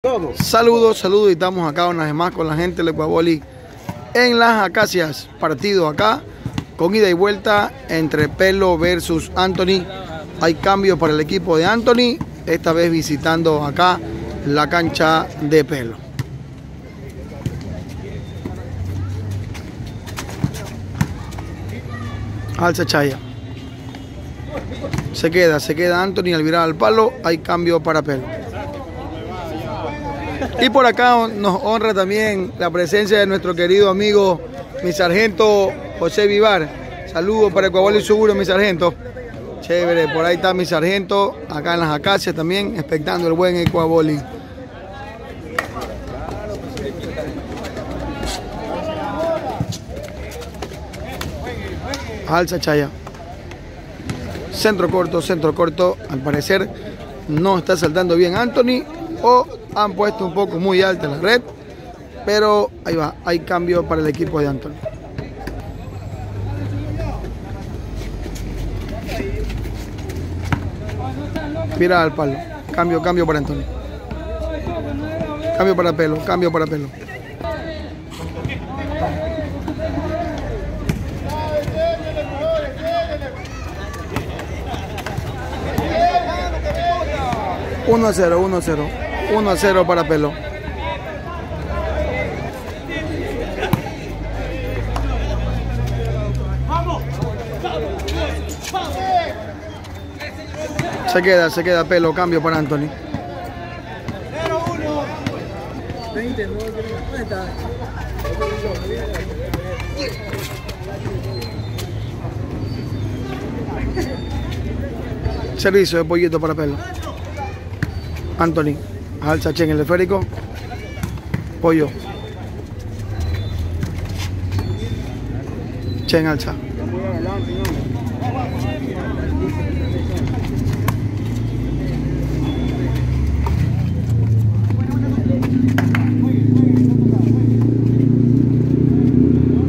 Saludos, saludos y estamos acá una vez más con la gente del Ecuaboli en las acacias. Partido acá con ida y vuelta entre Pelo versus Anthony. Hay cambios para el equipo de Anthony, esta vez visitando acá la cancha de Pelo. Alza Chaya. Se queda, se queda Anthony al virar al palo. Hay cambio para Pelo. Y por acá nos honra también la presencia de nuestro querido amigo, mi sargento José Vivar. Saludos para Ecuador y Seguro, mi sargento. Chévere, por ahí está mi sargento, acá en las acacias también, expectando el buen Ecuaboli. Alza Chaya. Centro corto, centro corto. Al parecer no está saltando bien Anthony o han puesto un poco muy alta la red. Pero ahí va, hay cambio para el equipo de Anthony. Mira al palo. Cambio, cambio para Anthony. Cambio para pelo, cambio para pelo. Uno a 0, 1 a 0. 1 a 0 para pelo. Se queda, se queda pelo, cambio para Anthony. 20, ¿dónde está? Servicio de pollito para pelo. Anthony, alza Chen el esférico. Pollo. Chen alza.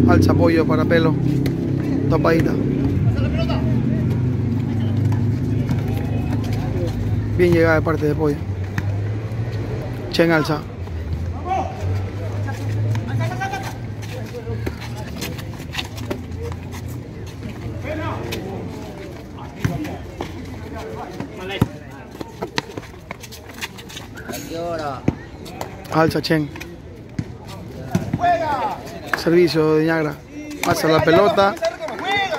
Alza pollo para pelo. Topadita. Bien llegada de parte de pollo. Chen alza. Alza Chen. Servicio de Ñagra. Pasa la pelota.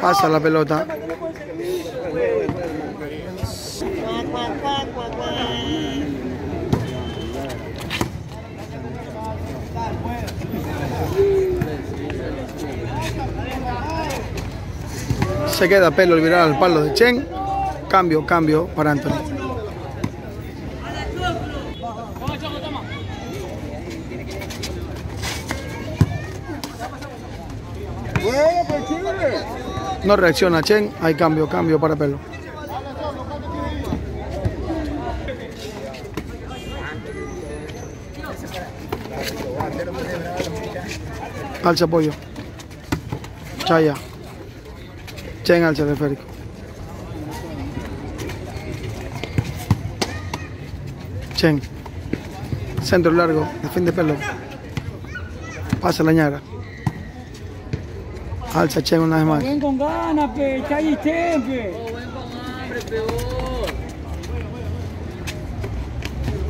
Pasa la pelota. Se queda pelo al virar al palo de Chen. Cambio, cambio para Anthony. No reacciona Chen, hay cambio, cambio para pelo. Alza pollo. Chaya. Chen alza el esférico. Chen. Centro largo, defiende pelo. Pasa la ñagra. Alza Chen una vez más. Ven con ganas, pe, Chay Chen, pe.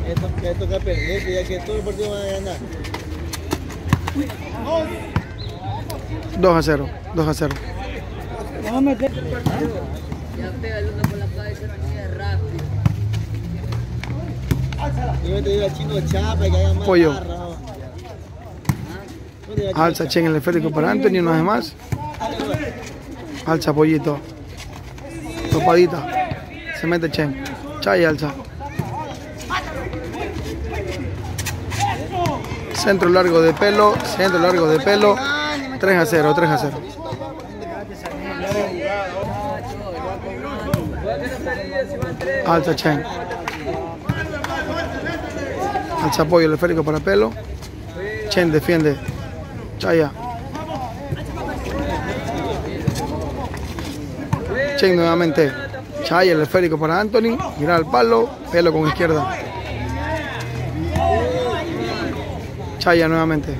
Esto, ya toca perder, que ya que todo el partido van a ganar. 2 a 0. 2 a 0. Vamos a meter. Yo te digo al chino chapa y que haya más Pollo. barra, ¿no? No digo al Alza Chen el esférico para Anthony una vez más. Alza pollito. Topadita. Se mete Chen. Chay alza. Centro largo de pelo. Centro largo de pelo. 3 a 0. 3 a 0. Alza Chen. Alza pollo el esférico para pelo. Chen defiende. Chaya. Chen nuevamente. Chaya el esférico para Anthony. Mira al palo. Pelo con izquierda. Chaya nuevamente.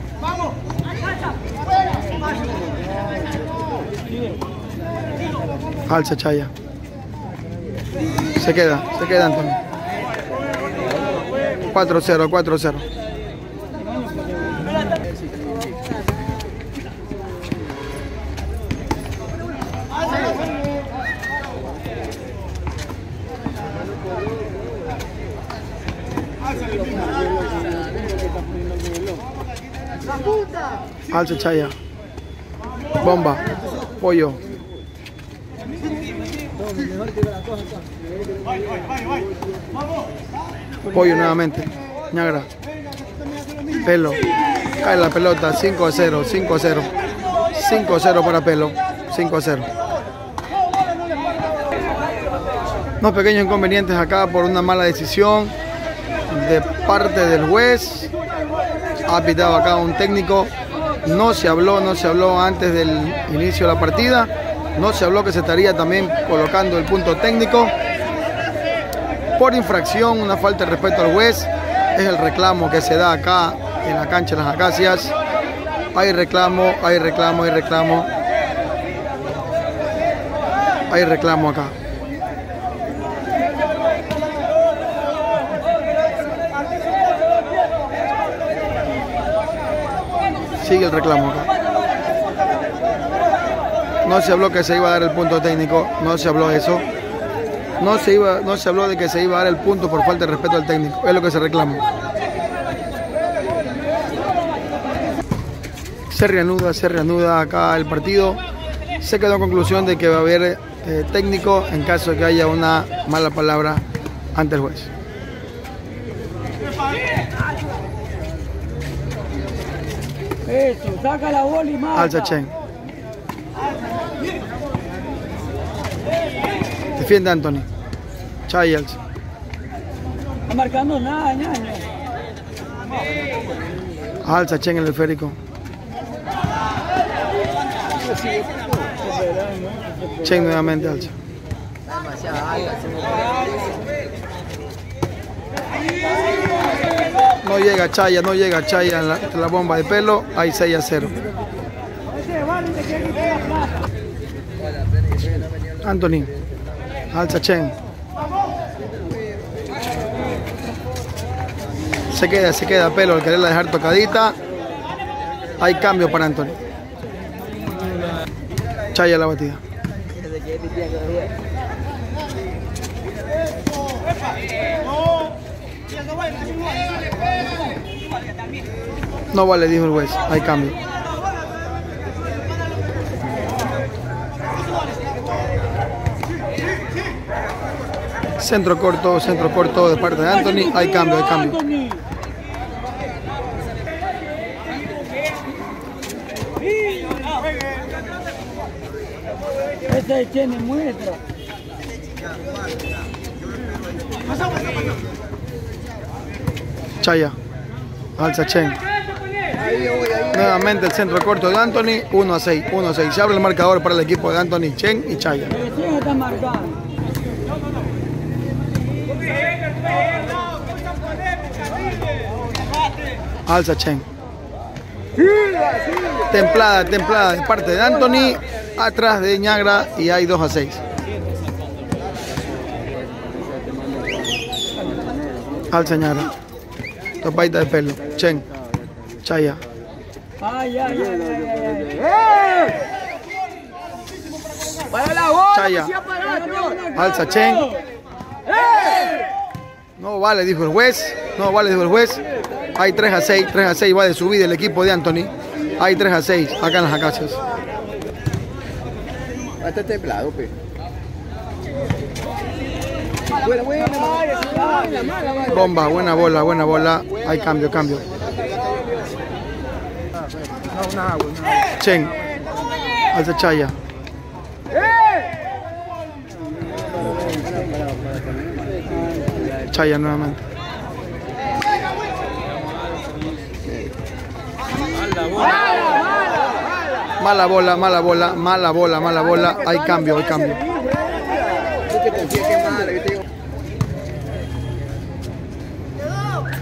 Alza Chaya. Se queda, se queda Antonio. 4-0, 4-0. Alza Chaya. Bomba. Pollo. Pollo nuevamente. Ñagra. Pelo. Cae la pelota. 5 a 0. 5 a 0. 5 a 0 para Pelo. 5 a 0. Unos pequeños inconvenientes acá por una mala decisión de parte del juez. Ha pitado acá un técnico. No se habló, no se habló antes del inicio de la partida. No se habló que se estaría también colocando el punto técnico. Por infracción, una falta de respeto al juez. Es el reclamo que se da acá en la cancha de las acacias. Hay reclamo, hay reclamo, hay reclamo. Hay reclamo acá. Sigue el reclamo acá. No se habló que se iba a dar el punto técnico, no se habló eso. No se, iba, no se habló de que se iba a dar el punto por falta de respeto al técnico, es lo que se reclama. Se reanuda, se reanuda acá el partido. Se quedó en conclusión de que va a haber eh, técnico en caso de que haya una mala palabra ante el juez. Eso, saca la bola y Chen. Defiende Anthony. Chay alza. Está marcando nada, ñaño. Alza Chen en el esférico. Chen nuevamente alza. No llega Chaya, no llega Chaya la, la bomba de pelo. Hay 6 a 0. Anthony. Alza Chen. Se queda, se queda pelo al quererla dejar tocadita. Hay cambio para Anthony. Chaya la batida. No vale, dijo el juez. Hay cambio. Centro corto, centro corto de parte de Anthony. Hay cambio, hay cambio. Ese tiene muestra. Chaya. Alza Chen. Nuevamente el centro corto de Anthony. 1 a 6. 1 a 6. Se abre el marcador para el equipo de Anthony Chen y Chaya. Recién está marcando. Alza Chen. Templada, templada de parte de Anthony. Atrás de Ñagra y hay 2 a 6. Alza Ñagra. Topaita de pelo. Chen. Chaya. Ay, ay, ay, ay, ay, ay. Chaya. Alza Chen. No vale, dijo el juez. No vale, dijo el juez. Hay 3 a 6. 3 a 6 va de subida el equipo de Anthony. Hay 3 a 6 acá en las acacias. Está templado, pe. Buena, buena. Bomba, buena bola, buena bola. Hay cambio, cambio. Chen. Alza Chaya. Chaya nuevamente. Mala bola, mala bola, mala bola, mala bola. Hay cambio, hay cambio. Tú te confías que es mala, yo te digo.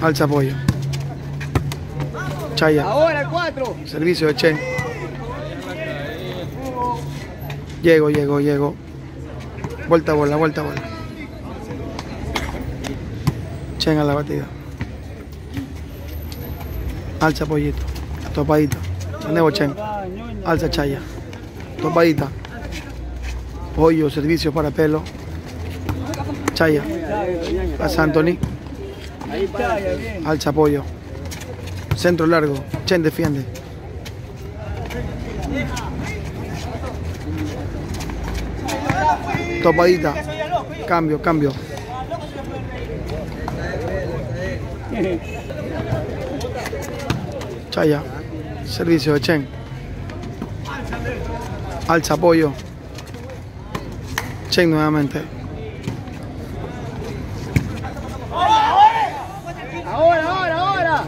Alza pollo. Chaya. Ahora el 4. Servicio de Chen. Llego, llego, llego. Vuelta bola, vuelta bola. Chen a la batida. Alza pollito. Topadita. De nuevo Chen. Alza chaya. Topadita. Pollo, servicio para pelo. Chaya. Ya bien. Alza pollo. Centro largo. Chen defiende. Topadita. Cambio, cambio. Chaya. Servicio de Chen. Alza pollo. Chen nuevamente. Ahora, ahora, ahora.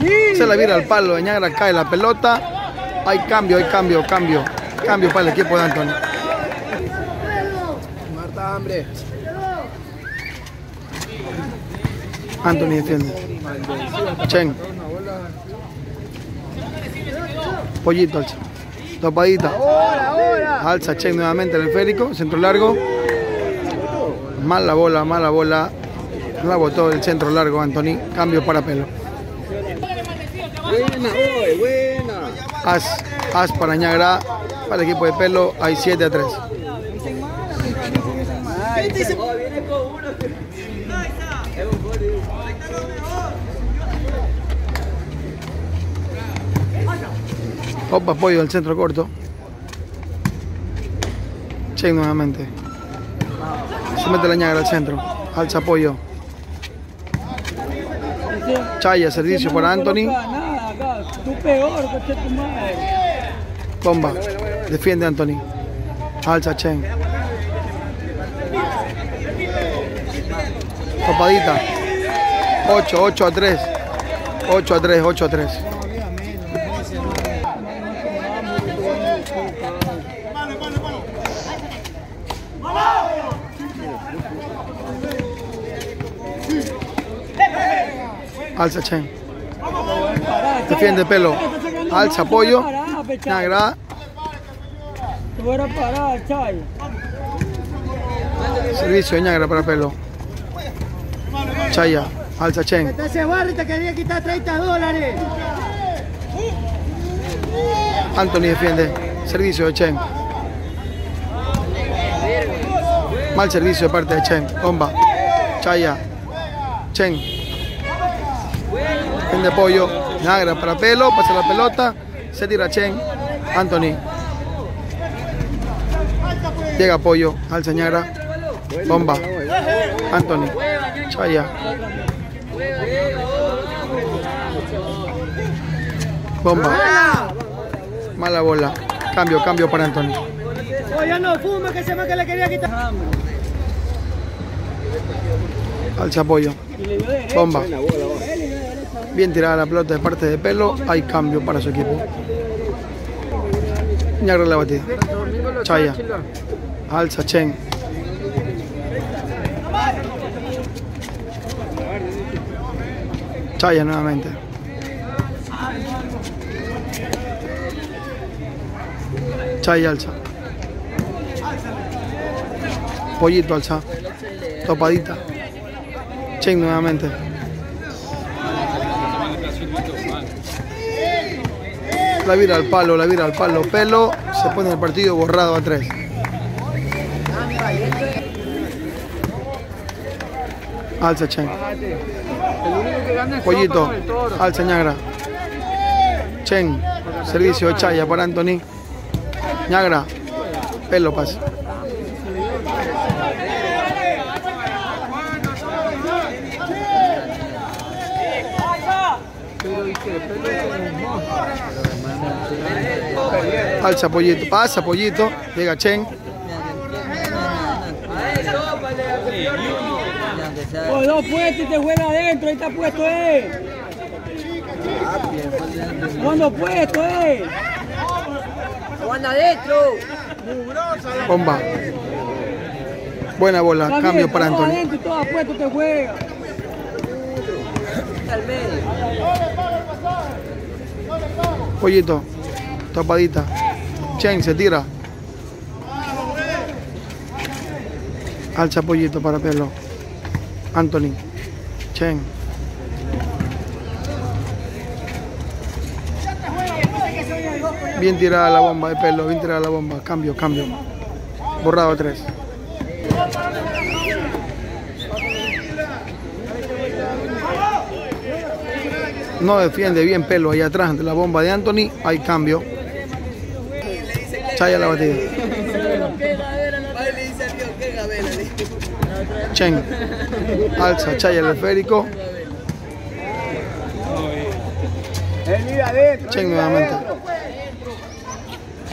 Sí. Se la vira al palo Ñagra, cae la pelota. Hay cambio, hay cambio, cambio. Cambio para el equipo de Antonio. Marta hambre. Anthony defiende. Chen. Pollito alza. Topadita. Alza Chen nuevamente en el férico. Centro largo. Mala bola, mala bola. La botó el centro largo Anthony. Cambio para pelo. Buena, buena. As, as para Ñagra. Para el equipo de pelo hay 7 a 3. Opa, apoyo al centro corto. Chen nuevamente. Se mete la ñagra al centro. Alza apoyo. Chaya, servicio para Anthony. Bomba. Defiende Anthony. Alza Chen. Topadita. 8, 8 a 3. 8 a 3, 8 a 3. Alza Chen. Defiende pelo. Alza apoyo. Nagra. Servicio de Ñagra para pelo. Chaya. Alza Chen. Ese barrio te quería quitar 30 dólares. Anthony defiende. Servicio de Chen. Mal servicio de parte de Chen. Bomba. Chaya. Chen. Defiende pollo. Nagra para pelo. Pasa la pelota. Se tira Chen. Anthony. Llega pollo. Alza Ñagra. Bomba. Anthony. Chaya. Bomba. Mala bola. Cambio, cambio para Anthony. Oye, no fume que se me que le quería quitar. Alza derecho. Bomba. Bien tirada la pelota de parte de pelo. Hay cambio para su equipo. Ñagra la batida. Chaya. Alza Chen. Chaya nuevamente. Chaya alza. Pollito alza. Topadita. Chen nuevamente. La vira al palo, la vira al palo. Pelo. Se pone el partido borrado a tres. Alza Chen. Pollito. Alza Ñagra. Chen. Servicio de Chaya para Anthony. Ñagra. Pelo pasa. Alza Pollito. Pasa Pollito. Llega Chen. Los dos puestos y te juega adentro. Ahí está puesto, eh. Cuando puesto, eh. Juan adentro. Bomba. Buena bola. Cambio para Anthony. adentro y todo puesto te juega. Al medio. Pollito. Topadita. Chen se tira. Alza pollito para pelo. Anthony. Chen. Bien tirada la bomba de pelo, bien tirada la bomba. Cambio, cambio. Borrado tres. No defiende bien pelo ahí atrás ante la bomba de Anthony. Hay cambio. Chaya la batida. Chen. Alza, Chaya el esférico. Chen nuevamente.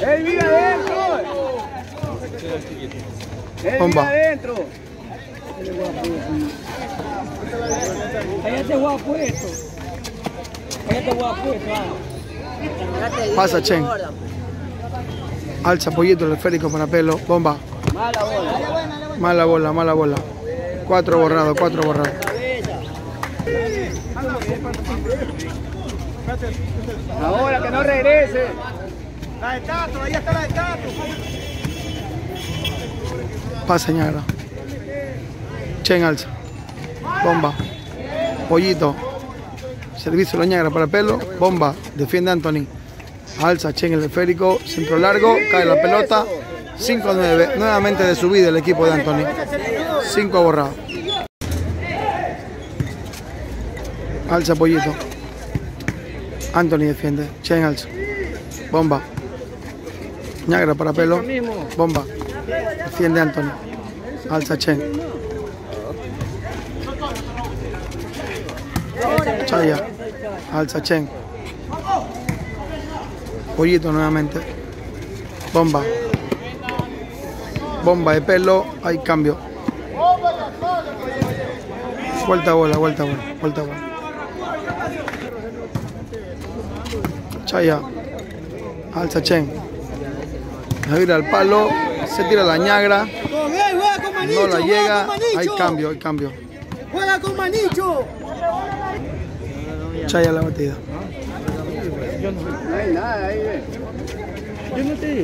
Él vive adentro. Él vive adentro. Cállate guapo esto. Cállate guapo esto. Pasa, Chen. Alza pollito el esférico para pelo. Bomba. Mala bola. Mala bola, mala bola. Cuatro borrados, cuatro borrados. Ahora que no regrese. La de Tato, ahí está la de Tato. Pasa ñagra. Chen alza. Bomba. Pollito. Servicio de la ñagra para pelo. Bomba. Defiende Anthony. Alza Chen el esférico. Centro largo. Cae la pelota. 5-9. Nuevamente de subida el equipo de Anthony. 5 borrados. Alza Pollito. Anthony defiende. Chen alza. Bomba. Ñagra para pelo. Bomba. Defiende Anthony. Alza Chen. Chaya. Alza Chen. Pollito nuevamente. Bomba. Bomba de pelo. Hay cambio. Vuelta bola, vuelta bola, vuelta bola. Chaya. Alza Chen. Se vira al palo. Se tira la ñagra. No la llega. Hay cambio, hay cambio. Juega con Manicho. Chaya la batida. Ve.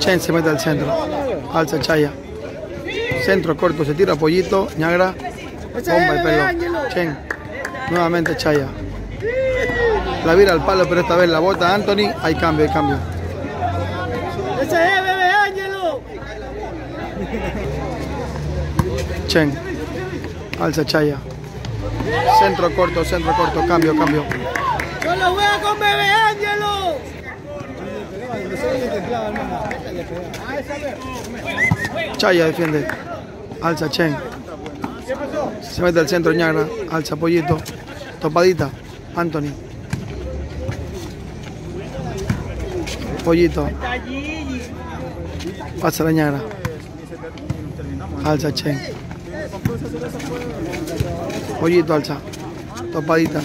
Chen se mete al centro. Alza Chaya. Centro corto, se tira pollito, ñagra. Bomba el pelo. Chen. Nuevamente Chaya. La vira al palo, pero esta vez la bota Anthony. Hay cambio, hay cambio. Ese es Bebé Ángelo. Chen. Alza Chaya. Centro corto, centro corto. Cambio, cambio. Solo juega con Bebé Ángelo. Chaya defiende. Alza Chen. Se mete al centro ñagra. Alza pollito. Topadita. Anthony. Pollito. Pasa la ñagra. Alza Chen. Pollito alza. Topadita.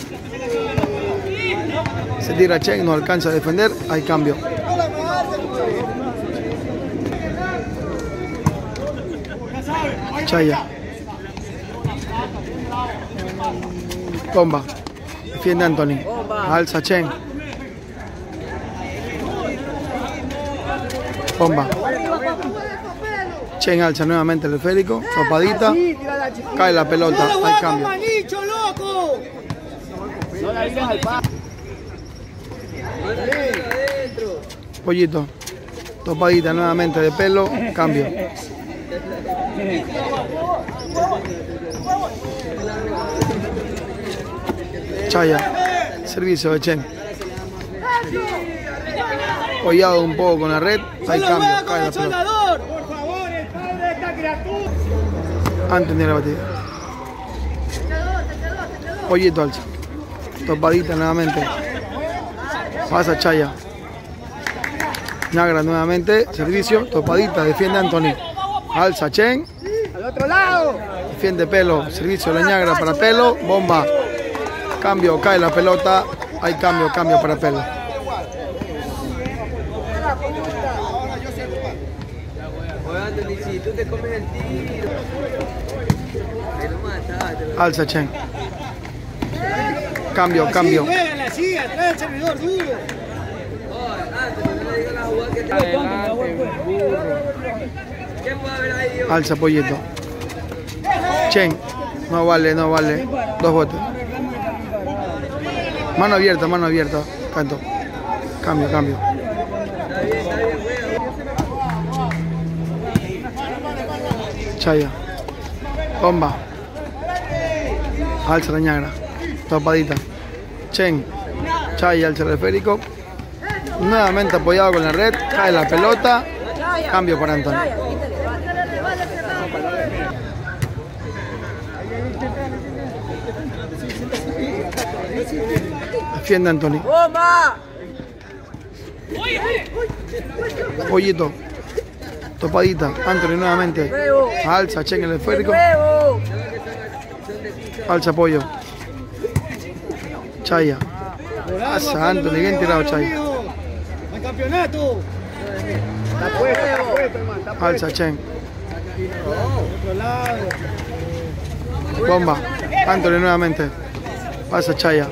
Se tira Chen, no alcanza a defender. Hay cambio. Chaya. Bomba. Defiende Anthony. Alza Chen. Bomba. Chen alza nuevamente el esférico. Topadita. Cae la pelota. Hay cambio. Manicho, loco. No la vires al pa. Pollito. Topadita nuevamente de pelo. Cambio. Chaya. Servicio de Chen. Apoyado un poco con la red. Hay cambio. Cae la el pelota. soldador. Por favor, el padre de esta criatura. Antes de la batida. Pollito alza. Topadita nuevamente. Pasa Chaya. Nagra nuevamente. Servicio. Topadita. Defiende Anthony. Alza Chen. Al otro lado. Defiende pelo. Servicio la ñagra para pelo. Bomba. Cambio. Cae la pelota. Hay cambio. Cambio para pelo. Oye, Anthony, si tú te comes el tiro. Te lo mataste. Alza Chen. Cambio. Cambio. Así, atrás servidor duro. Alza pollito. Chen. No vale, no vale. Dos botes. Mano abierta, mano abierta. Canto. Cambio, cambio. Chaya. Bomba. Alza la ñagra. Topadita. Chen. Chaya al teleférico. Nuevamente apoyado con la red. Cae la pelota. Cambio para Antonio. Defiende Anthony. ¡Bomba! Pollito. Topadita. Anthony nuevamente. Alza, Chen el esférico. Alza pollo. Chaya. Alza Anthony. Bien tirado Chaya. ¡Al campeonato! Alza Chen. Otro lado. Bomba. Anthony nuevamente. Pasa Chaya.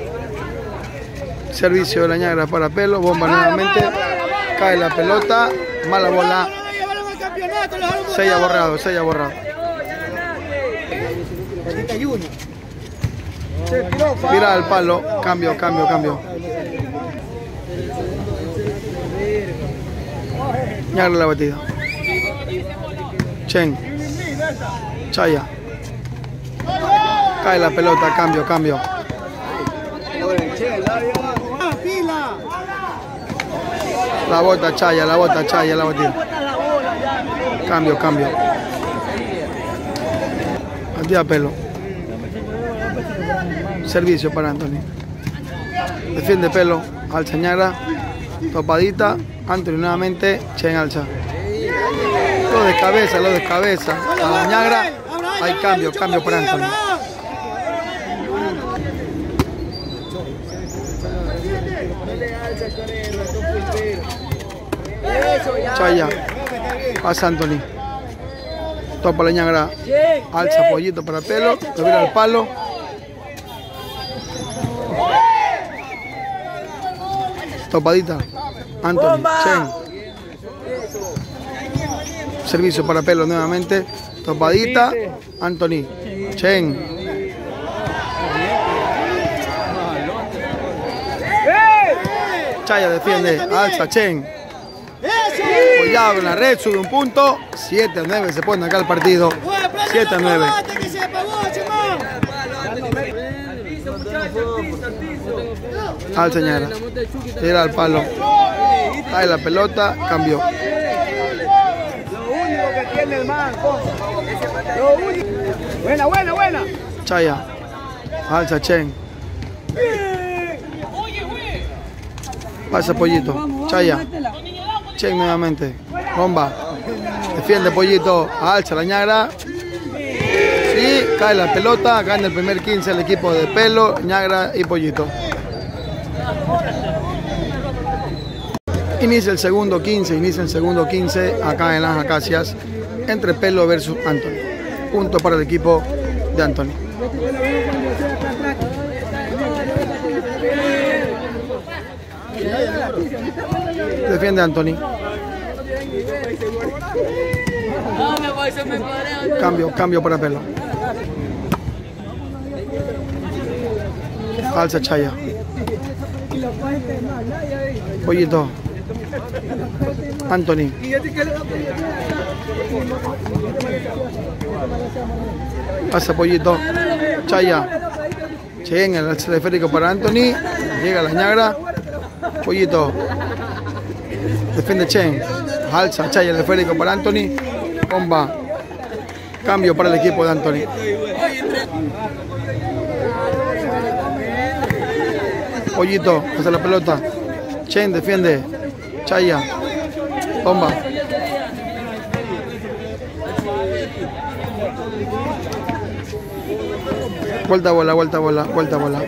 Servicio de la ñagra para pelo. Bomba nuevamente. Cae la pelota. Mala bola. ¡Llevaron al campeonato! ¡Los dejaron Sella borrado, sella borrado. Mira al palo. Cambio, cambio, cambio. Ñagra la batida. Chen. Chaya. Cae la pelota. Cambio, cambio. La bota Chaya, la bota Chaya, la batida. Cambio, cambio. Batida pelo. Servicio para Anthony. Defiende pelo. Alza ñagra. Topadita. Anthony nuevamente. Chen alza. Lo descabeza, lo descabeza. A la ñagra. Hay cambio, cambio para Anthony. Chaya. Pasa Anthony. Topa la ñagra. Alza pollito para pelo. Lo vira al palo. Topadita. Anthony. Chen. Servicio para pelo nuevamente. Topadita. Anthony. Chen. Chaya defiende. Alza Chen. Apoyado en la red, sube un punto. 7 a 9 se pone acá el partido. 7 a 9. que se apagó, chimán! Alza ñagra. Tira al palo. Cae la pelota. Cambió. Lo único que tiene el man, Lo único. Buena, buena, buena. Chaya. Alza Chen. Pasa Pollito. Chaya. Chen nuevamente. Bomba. Defiende Pollito. Alza la ñagra. Sí, cae la pelota. Gana el primer 15 el equipo de pelo, ñagra y Pollito. Inicia el segundo 15, inicia el segundo 15 acá en las acacias entre Pelo versus Anthony. Punto para el equipo de Anthony. Defiende Anthony. Cambio, cambio para Pelo. Alza Chaya. Pollito. Anthony. Pasa Pollito. Chaya. Chen, el teleférico para Anthony. Llega la ñagra. Pollito. Defiende Chen. Alza Chaya, el teleférico para Anthony. Bomba. Cambio para el equipo de Anthony. Pollito, hace la pelota. Chen defiende. Chaya. Bomba. Vuelta bola, vuelta bola, vuelta bola.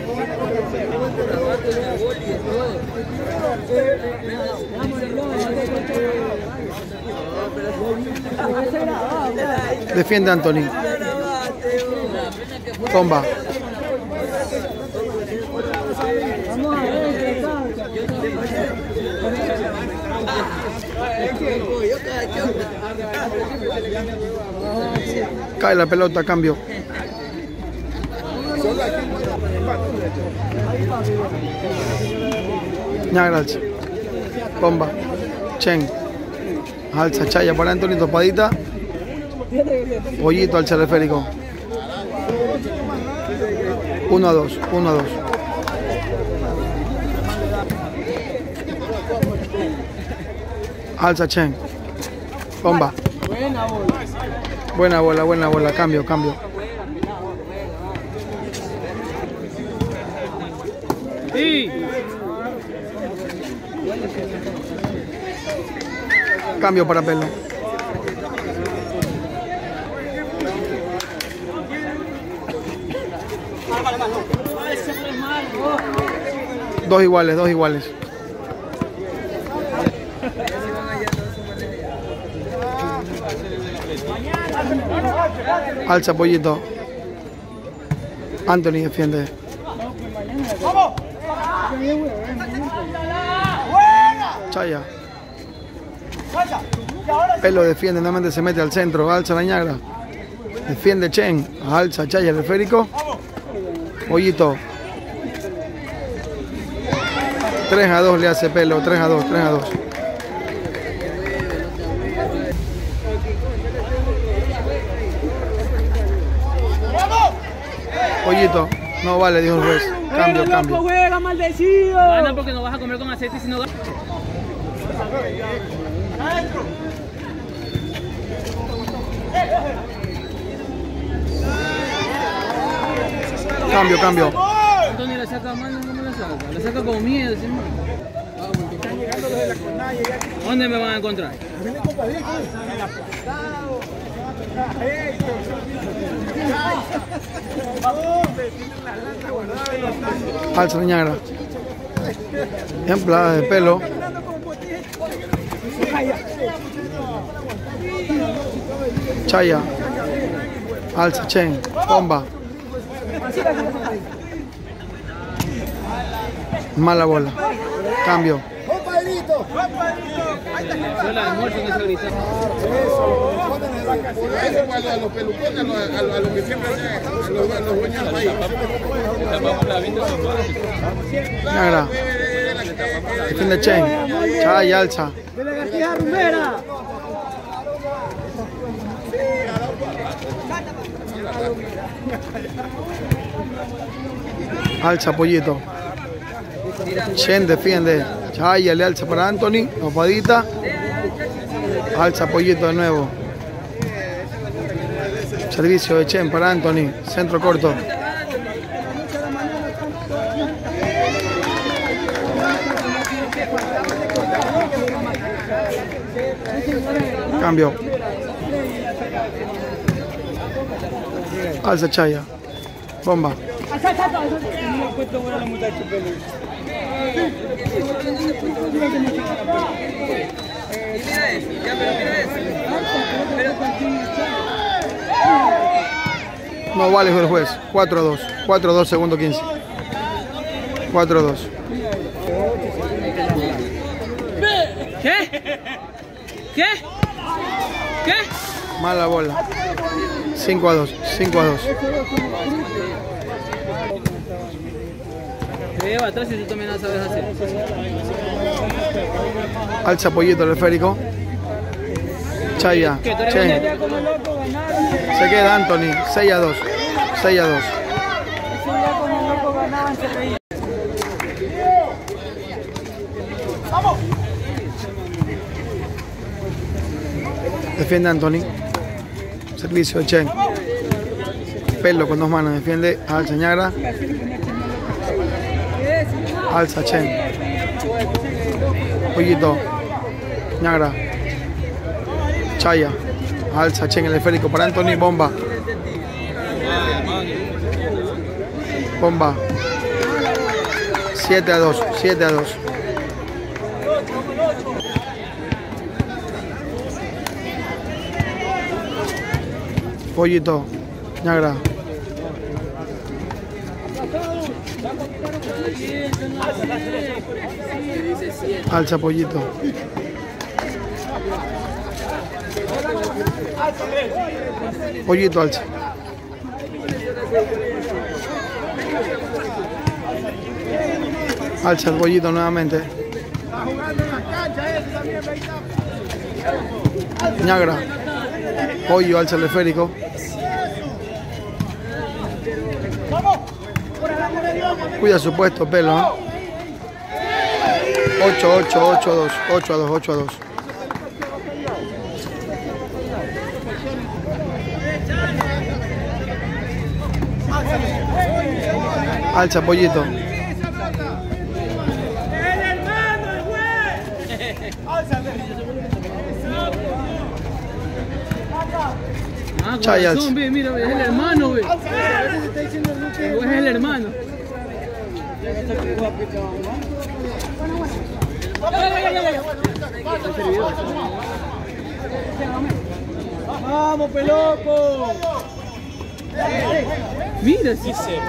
Defiende Anthony. Bomba. Cae la pelota, cambio. Ñagra alza. Bomba. Chen. Alza, chaya para Anthony, topadita. Pollito al teleférico. 1 a 2, 1 a 2. Alza Chen. Bomba. Buena bola, buena bola. Cambio, cambio. Cambio para pelo. Dos iguales, dos iguales. Alza pollito. Anthony defiende. Chaya. Pelo defiende, nuevamente se mete al centro. Alza la ñagra. Defiende Chen. Alza Chaya el esférico. Pollito. 3 a 2 le hace pelo. 3 a 2, 3 a 2. Pollito. No vale, dijo el juez. Cambio, cambio. juega, maldecido! Gana porque no vas a comer con aceite sino gana. Cambio, cambio. Antonio la saca mal, ¿cómo la saca? La saca con miedo, sin más. ¿Dónde me van a encontrar? La ñagra. Ejemplada de pelo. Chaya. Alza Chen. Bomba. Mala bola. Cambio. La almuerzo en esa grita. a los pelucones, a los, a los, a los que siempre hacen, a los, a los dueños del país. Ñagra. Defiende Chen. Chaya alza. ¡De la García Rumera! Alza pollito. Chen defiende. Chaya le alza para Anthony. Opadita. Alza pollito de nuevo. Servicio de Chen para Anthony. Centro corto. Cambio. Alza Chaya. Bomba. No vale el juez. 4 a 2. 4 a 2, segundo 15. 4 a 2. ¿Qué? ¿Qué? ¿Qué? Mala bola. 5 a 2. 5 a 2. Te lleva atrás y tú también la sabes hacer. Alza pollito el esférico. Chaya. ¿Qué? ¿Tú eres Chen. bonito? Como loco ganaron. Se queda Anthony. 6 a 2. 6 a 2. Ese día como loco ganaban, se reían. Defiende Anthony. Servicio de Chen. Pelo con dos manos. Defiende Ñagra. Alza Chen. Pollito. Ñagra. Chaya. Alza Chen el esférico para Anthony. Bomba. Bomba. 7 a 2. 7 a 2. Pollito. Ñagra. Alza pollito. Pollito alza. Alza el pollito nuevamente. Ñagra. Pollo alza el esférico. Cuida su puesto, pelo. ¿eh? 8, 8, 8, 2, 8 a 2, 8 a 2. Alza pollito. Ah, Chayas. mira, el hermano, ve. Es el hermano. ¡Vamos, peloco! Mira, si se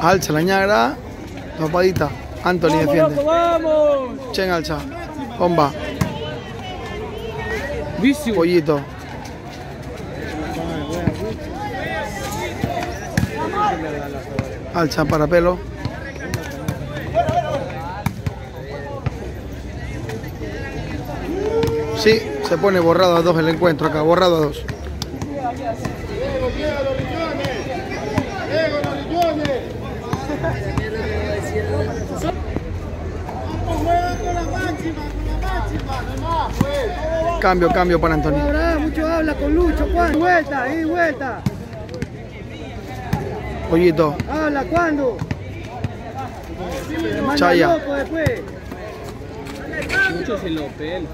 Alza la ñagra. Topadita. Anthony defiende. ¡Vamos! Chen alza. Bomba. Vicio. Pollito. Alza para pelo. Sí, se pone borrado a dos el encuentro acá, borrado a dos. Cambio, cambio para Antonio. Mucho habla con Lucho, ¿cuándo? Vuelta, ahí, vuelta. Pollito, Habla, ¿cuándo? Chaya. Mucho se lo pela.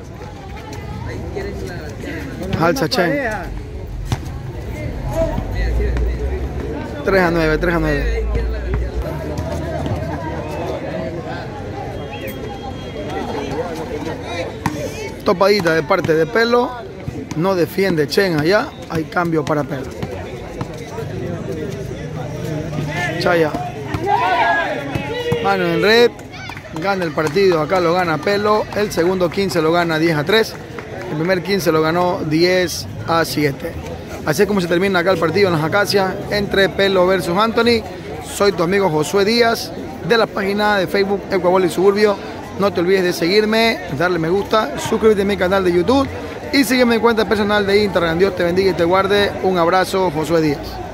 alza Chen. Pareja. 3 a 9, 3 a 9. Topadita de parte de pelo. No defiende Chen allá. Hay cambio para pelo. Chaya. Mano en red. Gana el partido. Acá lo gana pelo. El segundo 15 lo gana 10 a 3. El primer 15 lo ganó 10 a 7. Así es como se termina acá el partido en las acacias entre Pelo versus Anthony. Soy tu amigo Josué Díaz de la página de Facebook Ecuabol y Suburbio. No te olvides de seguirme, darle me gusta, suscríbete a mi canal de YouTube y sígueme en cuenta personal de Instagram. Dios te bendiga y te guarde. Un abrazo, Josué Díaz.